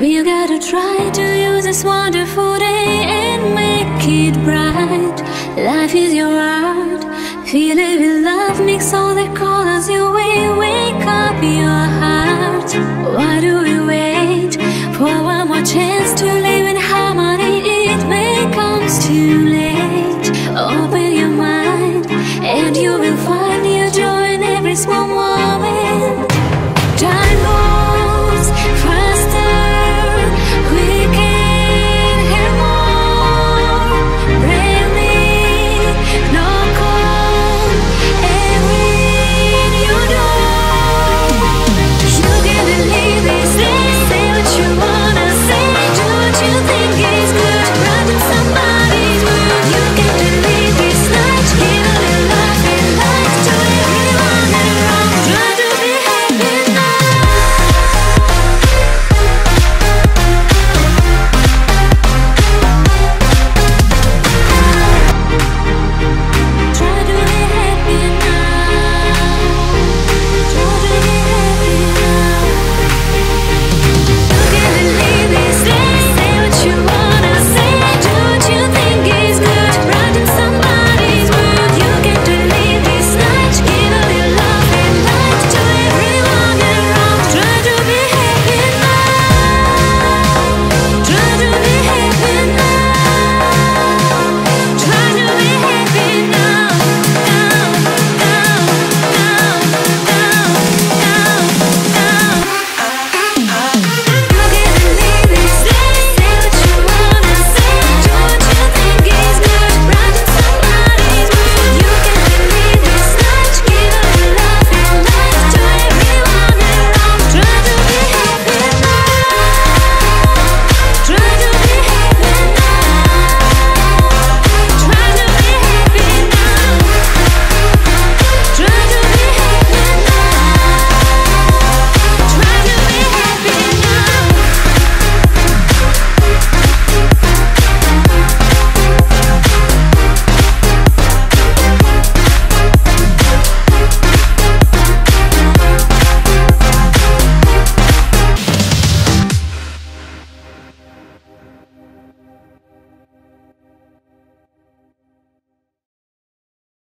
We got to try to use this wonderful day and make it bright. Life is your art. Feel it with love, mix all the colors you will. Wake up your heart. Why